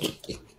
Gracias.